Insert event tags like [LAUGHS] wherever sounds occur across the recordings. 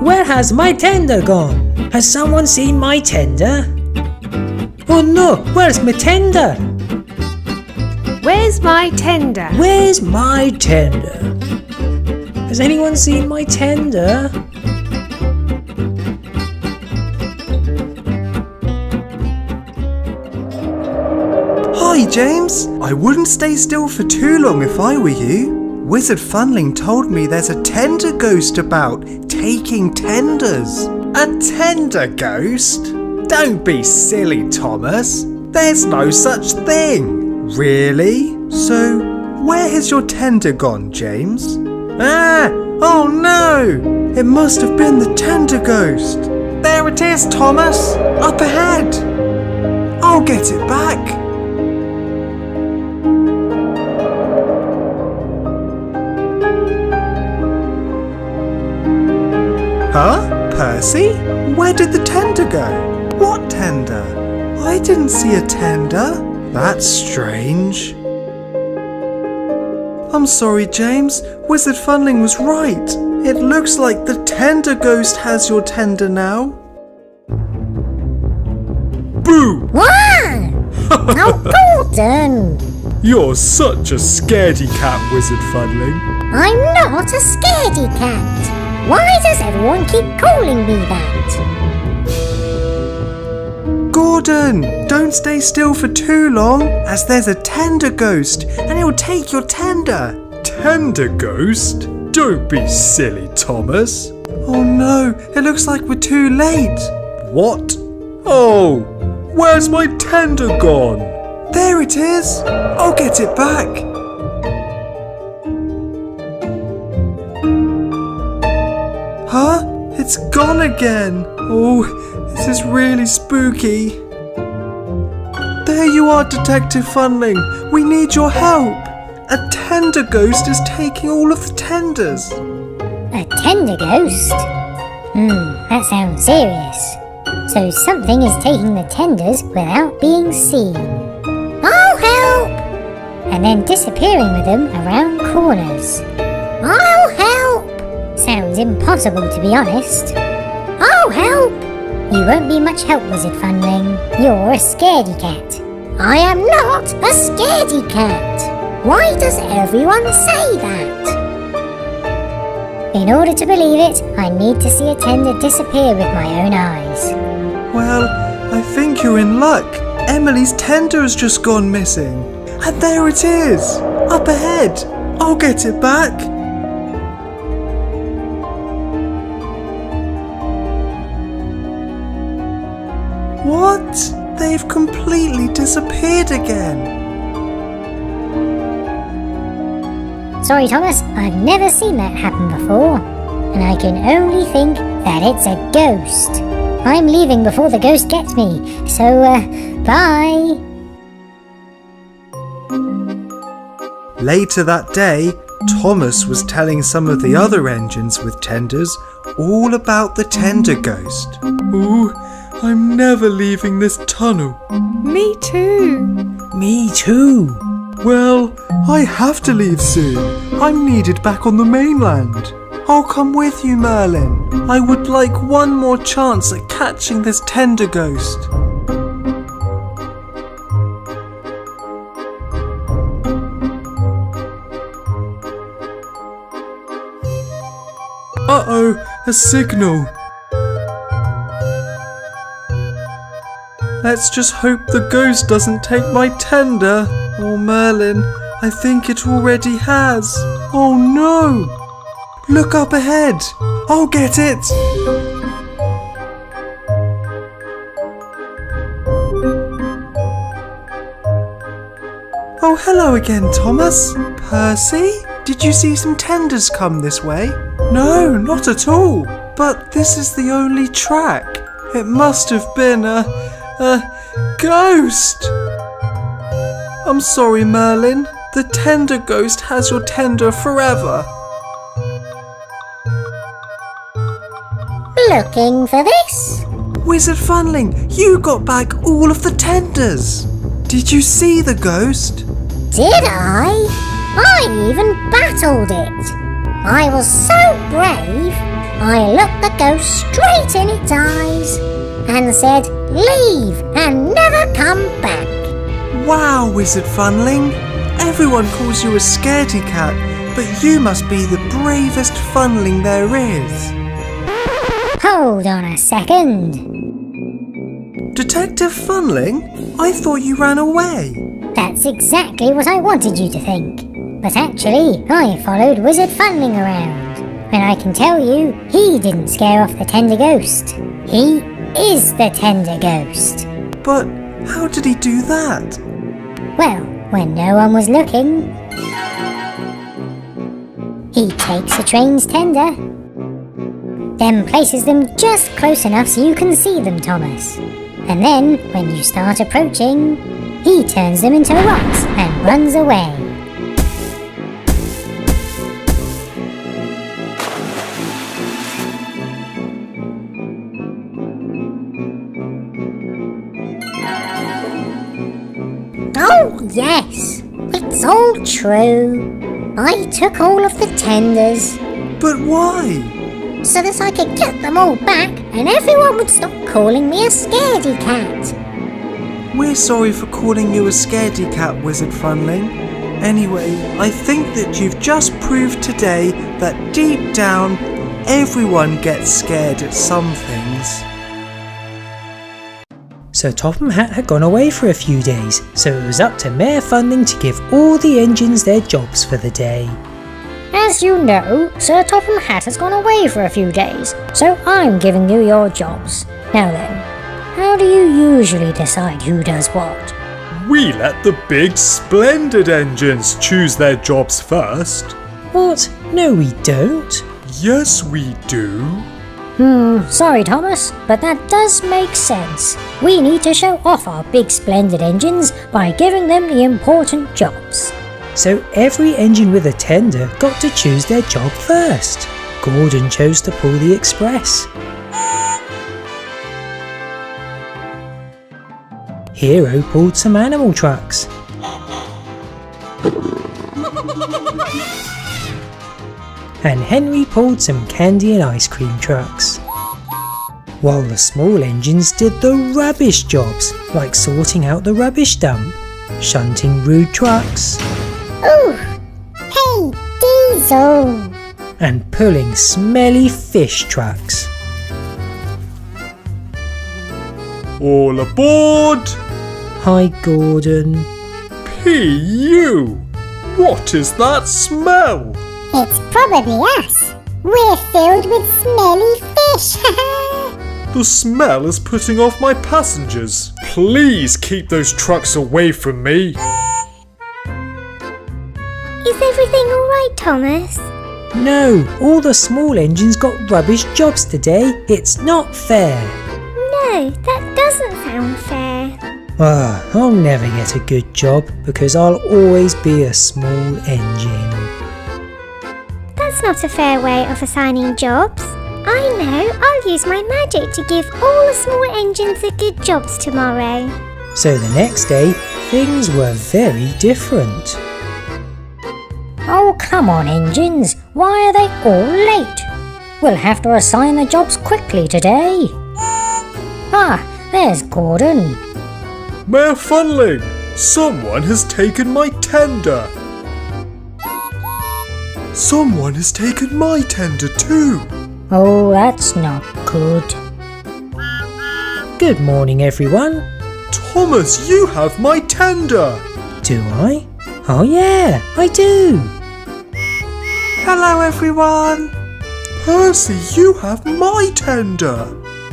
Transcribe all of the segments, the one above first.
Where has my tender gone? Has someone seen my tender? Oh no, where's my tender? Where's my tender? Where's my tender? Has anyone seen my tender? Hi, James. I wouldn't stay still for too long if I were you. Wizard Funling told me there's a tender ghost about taking tenders. A tender ghost? Don't be silly, Thomas. There's no such thing. Really? So, where has your tender gone, James? Ah! Oh no! It must have been the tender ghost. There it is, Thomas. Up ahead. I'll get it back. Huh? Percy? Where did the tender go? What tender? I didn't see a tender. That's strange. I'm sorry, James. Wizard Funling was right. It looks like the tender ghost has your tender now. Boo! Wow! Now, Gordon! You're such a scaredy cat, Wizard Funling. I'm not a scaredy cat. Why does everyone keep calling me that? Gordon, don't stay still for too long, as there's a tender ghost, and he'll take your tender. Tender ghost? Don't be silly, Thomas. Oh no, it looks like we're too late. What? Oh, where's my tender gone? There it is. I'll get it back. It's gone again. Oh, this is really spooky. There you are, Detective Funling. We need your help. A tender ghost is taking all of the tenders. A tender ghost? Hmm, that sounds serious. So something is taking the tenders without being seen. I'll help! And then disappearing with them around corners. I'll Sounds impossible to be honest. I'll help! You won't be much help, Wizard Funling. You're a scaredy cat. I am not a scaredy cat. Why does everyone say that? In order to believe it, I need to see a tender disappear with my own eyes. Well, I think you're in luck. Emily's tender has just gone missing. And there it is, up ahead. I'll get it back. They've completely disappeared again. Sorry, Thomas, I've never seen that happen before. And I can only think that it's a ghost. I'm leaving before the ghost gets me, so, uh, bye. Later that day, Thomas was telling some of the other engines with tenders all about the tender ghost. Ooh, I'm never leaving this tunnel. Me too. Me too. Well, I have to leave soon. I'm needed back on the mainland. I'll come with you, Merlin. I would like one more chance at catching this tender ghost. Uh oh, a signal. Let's just hope the ghost doesn't take my tender. Oh, Merlin, I think it already has. Oh no! Look up ahead. I'll get it. Oh, hello again, Thomas. Percy? Did you see some tenders come this way? No, not at all. But this is the only track. It must have been a. a ghost. I'm sorry, Merlin. The tender ghost has your tender forever. Looking for this? Wizard Funling, you got back all of the tenders. Did you see the ghost? Did I? I even battled it. I was so brave, I looked the ghost straight in its eyes and said, Leave and never come back. Wow, Wizard Funling! Everyone calls you a scaredy cat, but you must be the bravest funling there is. Hold on a second. Detective Funling? I thought you ran away. That's exactly what I wanted you to think. But actually, I followed Wizard Funling around. And I can tell you, he didn't scare off the Tender Ghost. He is the Tender Ghost. But how did he do that? Well, when no one was looking, he takes the train's tender, then places them just close enough so you can see them, Thomas. And then, when you start approaching, he turns them into rocks and runs away. True. I took all of the tenders But why? so that I could get them all back and everyone would stop calling me a scaredy cat. We're sorry for calling you a scaredy cat, Wizard Funling. Anyway, I think that you've just proved today that deep down, everyone gets scared at some things. So Topham Hatt had gone away for a few days, so it was up to Mayor Funling to give all the engines their jobs for the day. As you know, Sir Topham Hatt has gone away for a few days, so I'm giving you your jobs. Now then, how do you usually decide who does what? We let the big splendid engines choose their jobs first. What? No, we don't. Yes, we do. Hmm, sorry Thomas, but that does make sense. We need to show off our big splendid engines by giving them the important jobs. So every engine with a tender got to choose their job first. Gordon chose to pull the express. Hiro pulled some animal trucks. And Henry pulled some candy and ice cream trucks. While the small engines did the rubbish jobs, like sorting out the rubbish dump, shunting rude trucks, Ooh! Hey, Diesel! and pulling smelly fish trucks. All aboard! Hi, Gordon. P.U. What is that smell? It's probably us. We're filled with smelly fish. [LAUGHS] The smell is putting off my passengers. Please keep those trucks away from me. Is everything alright, Thomas? No, all the small engines got rubbish jobs today. It's not fair. No, that doesn't sound fair. Ah, I'll never get a good job because I'll always be a small engine. That's not a fair way of assigning jobs. I know, I'll use my magic to give all the small engines the good jobs tomorrow. So the next day, things were very different. Oh, come on, engines. Why are they all late? We'll have to assign the jobs quickly today. Ah, there's Gordon. Mayor Funling, someone has taken my tender. Someone has taken my tender too. Oh, that's not good. Good morning, everyone. Thomas, you have my tender. Do I? Oh, yeah, I do. Hello, everyone. Percy, you have my tender.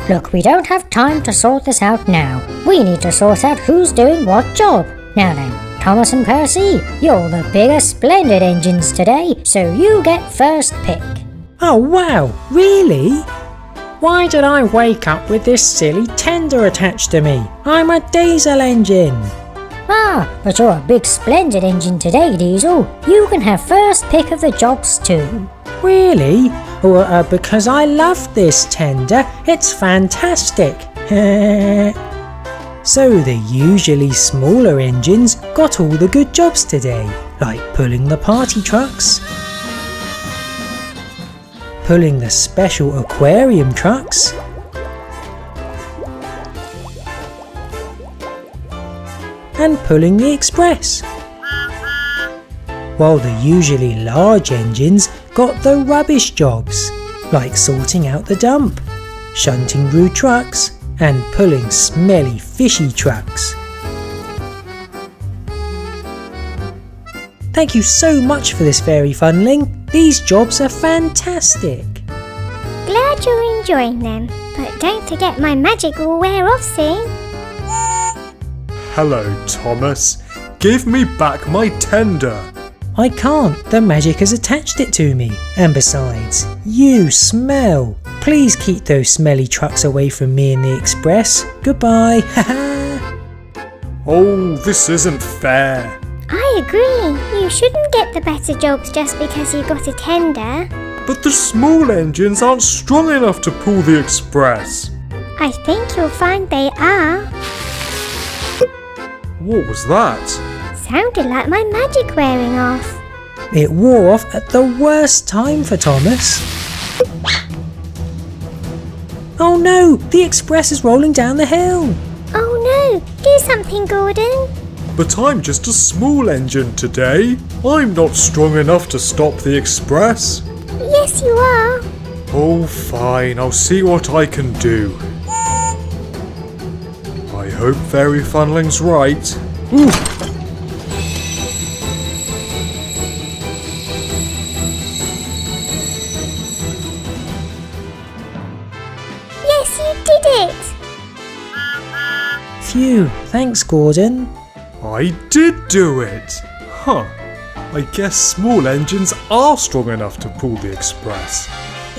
Look, we don't have time to sort this out now. We need to sort out who's doing what job. Now then, Thomas and Percy, you're the biggest splendid engines today, so you get first pick. Oh, wow, really? Why did I wake up with this silly tender attached to me? I'm a diesel engine. Ah, but you're a big splendid engine today, Diesel. You can have first pick of the jobs too. Really? Well, uh, because I love this tender. It's fantastic. [LAUGHS] so the usually smaller engines got all the good jobs today, like pulling the party trucks, pulling the special aquarium trucks, and pulling the express. While the usually large engines got the rubbish jobs, like sorting out the dump, shunting through trucks, and pulling smelly fishy trucks. Thank you so much for this fairy funling. These jobs are fantastic. Glad you're enjoying them, but don't forget my magic will wear off soon. Hello, Thomas. Give me back my tender. I can't, the magic has attached it to me. And besides, you smell. Please keep those smelly trucks away from me and the express. Goodbye. [LAUGHS] Oh, this isn't fair. I agree. You shouldn't get the better jobs just because you got a tender. But the small engines aren't strong enough to pull the express. I think you'll find they are. What was that? Sounded like my magic wearing off. it wore off at the worst time for Thomas. Oh no, the express is rolling down the hill. Oh no, do something, Gordon. But I'm just a small engine today. I'm not strong enough to stop the express. Yes, you are. Oh, fine, I'll see what I can do. I hope Fairy Funling's right. Ooh, Yes, you did it. Phew, thanks Gordon. I did do it! Huh. I guess small engines are strong enough to pull the express.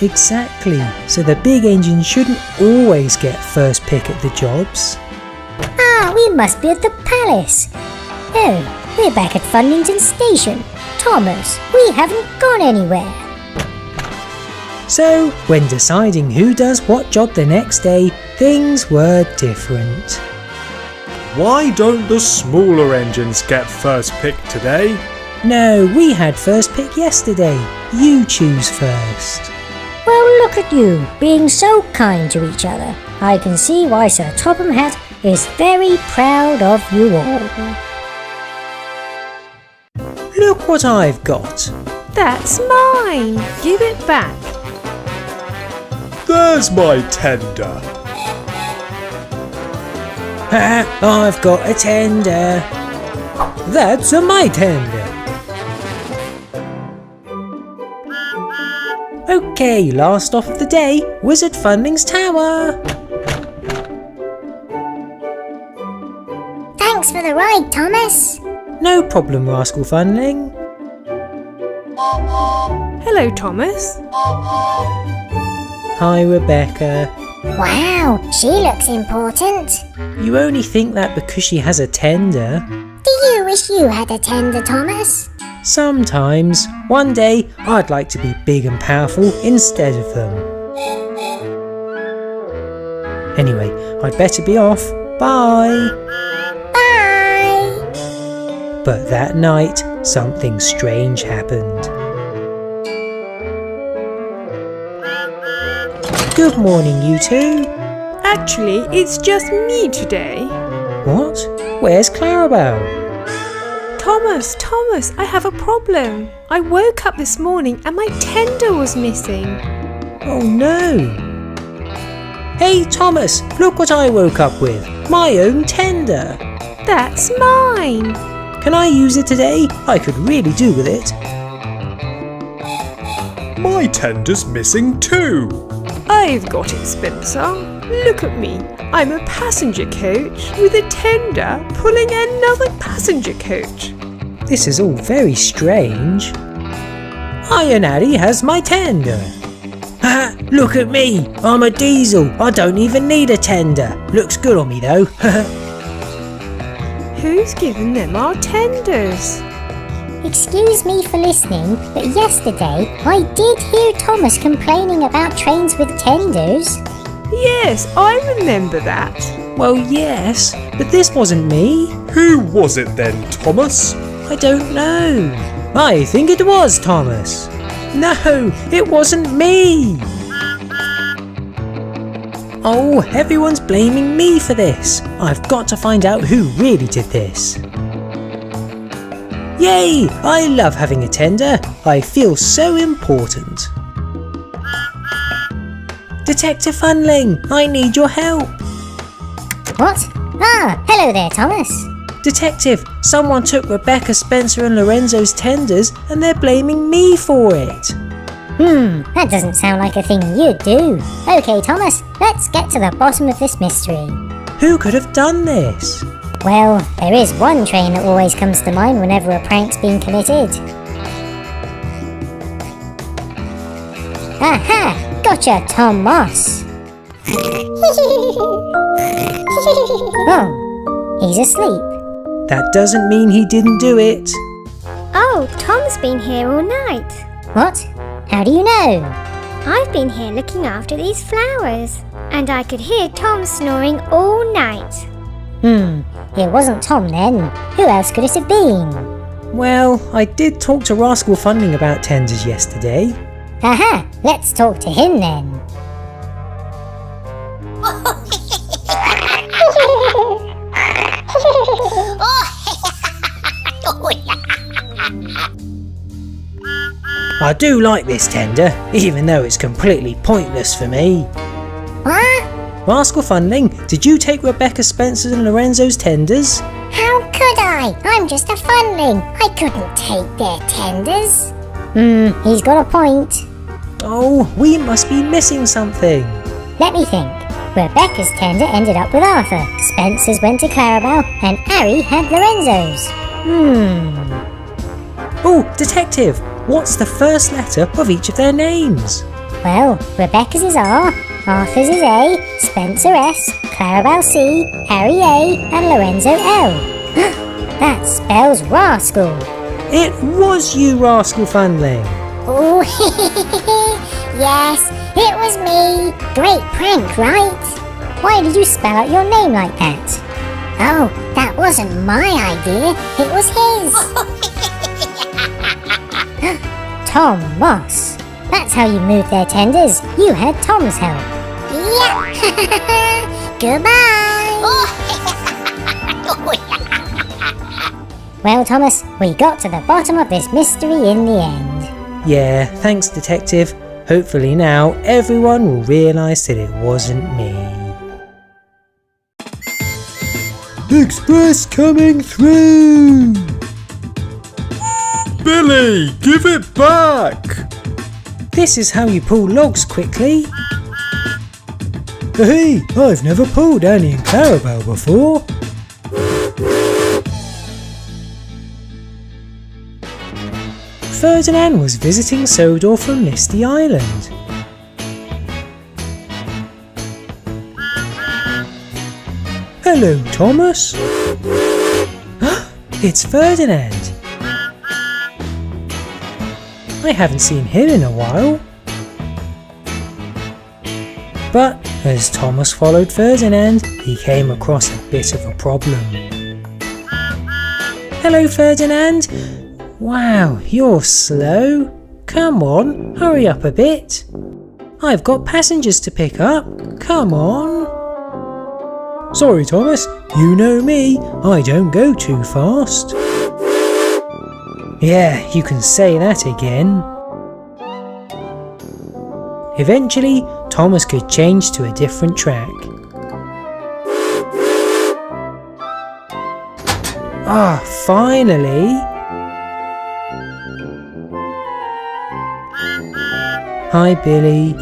Exactly, so the big engines shouldn't always get first pick at the jobs. Ah, we must be at the palace. Oh, we're back at Fundington Station. Thomas, we haven't gone anywhere. So, when deciding who does what job the next day, things were different. Why don't the smaller engines get first pick today? No, we had first pick yesterday. You choose first. Well, look at you, being so kind to each other. I can see why Sir Topham Hatt is very proud of you all. Look what I've got. That's mine. Give it back. There's my tender. Ha! I've got a tender. That's a my tender. Okay, last off of the day, Wizard Funling's Tower. Thanks for the ride, Thomas. No problem, Rascal Funling. Hello, Thomas. Hi, Rebecca. Wow, she looks important. You only think that because she has a tender. Do you wish you had a tender, Thomas? Sometimes, one day, I'd like to be big and powerful instead of them. Anyway, I'd better be off. Bye! Bye. But that night, something strange happened. Good morning, you two. Actually, it's just me today. What? Where's Clarabelle? Thomas, Thomas, I have a problem. I woke up this morning and my tender was missing. Oh no! Hey Thomas, look what I woke up with! My own tender! That's mine. Can I use it today? I could really do with it. My tender's missing too. I've got it, Spencer. Look at me. I'm a passenger coach with a tender pulling another passenger coach. This is all very strange. Iron Addy has my tender. Ha! Look at me! I'm a diesel. I don't even need a tender. Looks good on me though. [LAUGHS] Who's given them our tenders? Excuse me for listening, but yesterday I did hear Thomas complaining about trains with tenders. Yes, I remember that. well, yes, but this wasn't me. Who was it then, Thomas? I don't know. I think it was Thomas. No, it wasn't me! Oh, everyone's blaming me for this. I've got to find out who really did this. Yay! I love having a tender. I feel so important. Detective Funling, I need your help. What? Ah, hello there, Thomas. Detective, someone took Rebecca Spencer and Lorenzo's tenders and they're blaming me for it. Hmm, that doesn't sound like a thing you'd do. Okay, Thomas, let's get to the bottom of this mystery. Who could have done this? Well, there is one train that always comes to mind whenever a prank's been committed. Aha! Gotcha, Tom Moss! [LAUGHS] Oh, he's asleep. That doesn't mean he didn't do it. Oh, Tom's been here all night. What? How do you know? I've been here looking after these flowers, and I could hear Tom snoring all night. Hmm, it wasn't Tom then. Who else could it have been? Well, I did talk to Rascal Funling about tenders yesterday. Aha! Let's talk to him then. I do like this tender, even though it's completely pointless for me. What? Rascal Funling, did you take Rebecca Spencer's and Lorenzo's tenders? How could I? I'm just a funling. I couldn't take their tenders. Hmm, he's got a point. Oh, we must be missing something. Let me think. Rebecca's tender ended up with Arthur, Spencer's went to Clarabelle, and Harry had Lorenzo's. Hmm. Oh, Detective, what's the first letter of each of their names? Well, Rebecca's is R, Arthur's is A, Spencer S, Clarabelle C, Harry A, and Lorenzo L. [GASPS] that spells rascal. It was you, Rascal Funling. Oh, [LAUGHS] yes, it was me. Great prank, right? Why did you spell out your name like that? Oh, that wasn't my idea. It was his. [LAUGHS] Tom Moss. That's how you moved their tenders. You had Tom's help. yeah. [LAUGHS] Goodbye. Oh. Well, Thomas, we got to the bottom of this mystery in the end. Yeah, thanks, Detective. Hopefully now everyone will realise that it wasn't me. Express coming through! Billy, give it back! This is how you pull logs quickly. Hey, I've never pulled Annie and Clarabelle before. Ferdinand was visiting Sodor from Misty Island. Hello, Thomas. [GASPS] it's Ferdinand. I haven't seen him in a while. But as Thomas followed Ferdinand, he came across a bit of a problem. Hello, Ferdinand. Wow, you're slow. Come on, hurry up a bit. I've got passengers to pick up. Come on. Sorry, Thomas. You know me. I don't go too fast. Yeah, you can say that again. Eventually, Thomas could change to a different track. Ah, finally! Hi, Billy.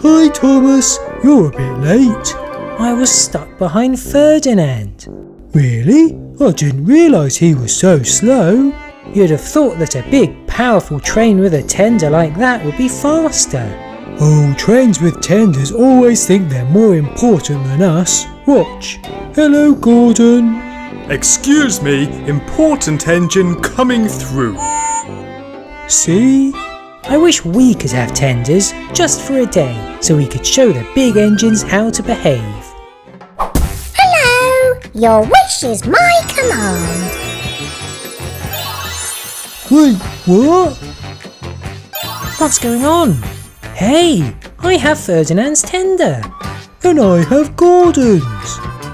Hi, Thomas. You're a bit late. I was stuck behind Ferdinand. Really? I didn't realise he was so slow. You'd have thought that a big, powerful train with a tender like that would be faster. Oh, trains with tenders always think they're more important than us. Watch. Hello, Gordon. Excuse me, important engine coming through. See? I wish we could have tenders just for a day so we could show the big engines how to behave. Hello. Your wish is my command. Wait, what? What's going on? Hey, I have Ferdinand's tender. And I have Gordon's.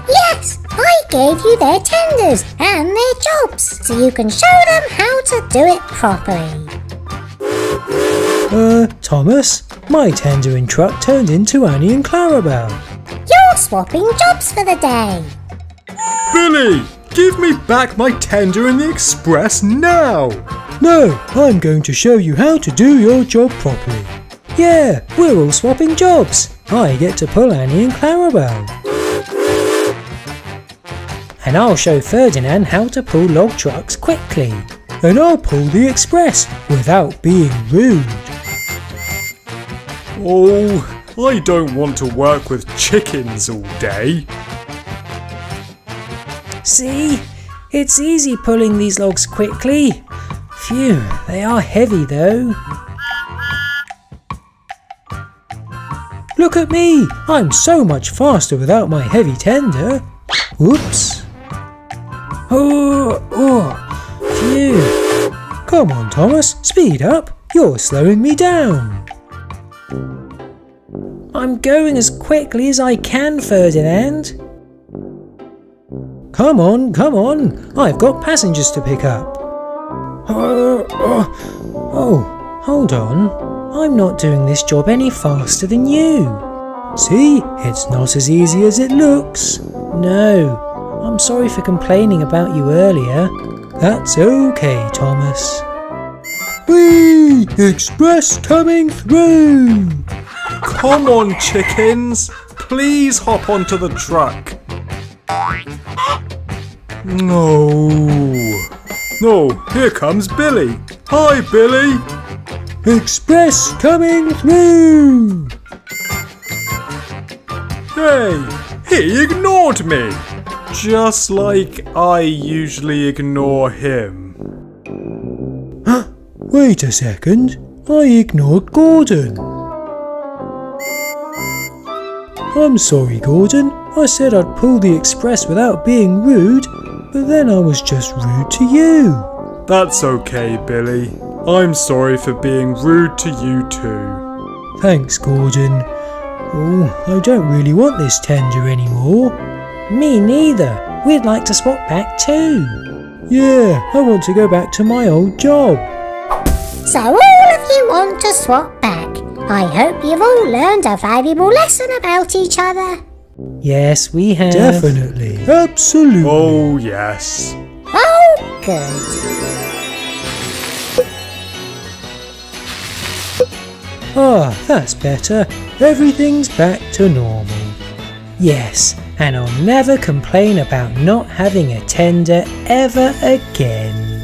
Yes, I gave you their tenders and their jobs so you can show them how to do it properly. Uh, Thomas, my tendering truck turned into Annie and Clarabelle. You're swapping jobs for the day. Billy, give me back my tender in the express now. No, I'm going to show you how to do your job properly. Yeah, we're all swapping jobs. I get to pull Annie and Clarabelle. And I'll show Ferdinand how to pull log trucks quickly. And I'll pull the express without being rude. Oh, I don't want to work with chickens all day. See? It's easy pulling these logs quickly. Phew, they are heavy though. Look at me! I'm so much faster without my heavy tender. Whoops. Oh, oh, phew. Come on, Thomas, speed up. You're slowing me down. I'm going as quickly as I can, Ferdinand. Come on, come on. I've got passengers to pick up. Uh, uh, oh, hold on. I'm not doing this job any faster than you. See, it's not as easy as it looks. No, I'm sorry for complaining about you earlier. That's okay, Thomas. Whee! Express coming through! Come on, chickens. Please hop onto the truck. No. No, here comes Billy. Hi, Billy. Express coming through! Hey, he ignored me. Just like I usually ignore him. [GASPS] Wait a second, I ignored Gordon. I'm sorry, Gordon. I said I'd pull the express without being rude, but then I was just rude to you. That's okay, Billy. I'm sorry for being rude to you too. Thanks, Gordon. Oh, I don't really want this tender anymore. Me neither. We'd like to swap back too. Yeah, I want to go back to my old job. So all of you want to swap back. I hope you've all learned a valuable lesson about each other. Yes, we have. Definitely. Absolutely. Oh, yes. Oh, good. Ah, that's better. Everything's back to normal. Yes, and I'll never complain about not having a tender ever again.